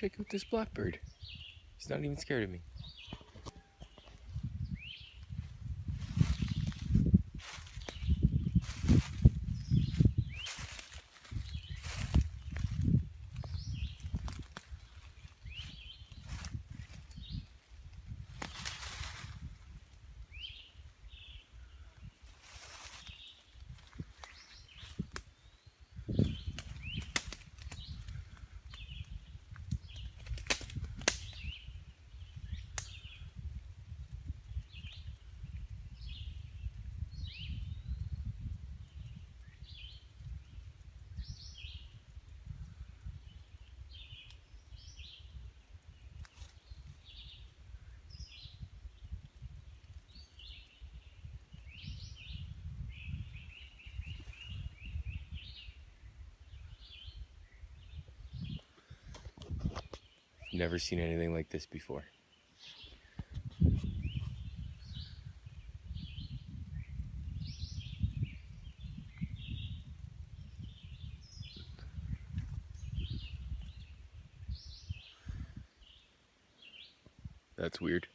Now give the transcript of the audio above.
check out this blackbird. He's not even scared of me. Never seen anything like this before. That's weird.